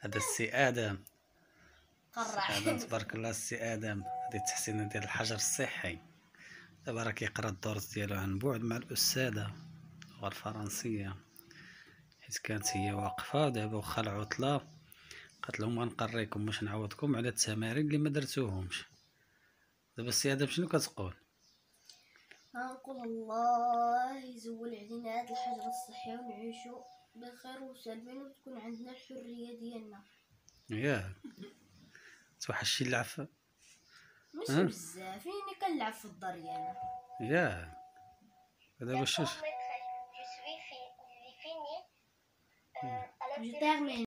هذا السي آدم. قرع آدم تبارك الله السي آدم. هذه التحسينه ديال الحجر الصحي. دابا راه كيقرا الدرس ديالو عن بعد مع الأستاذة اللغة الفرنسية. حيت كانت هي واقفة دابا واخا العطلة. قالت لهم غنقريكم باش نعوضكم على التمارين اللي ما درتوهمش. دابا السي آدم شنو كتقول؟ نقول الله هذا الحجر الصحي ونعيشوا بخير وسالمين وتكون عندنا الحرية ديالنا. ياه. توحشتي اللعب ماشي أه؟ بزاف يعني كنلعب في الدار ديالنا. ياه. دابا شوش Je termine.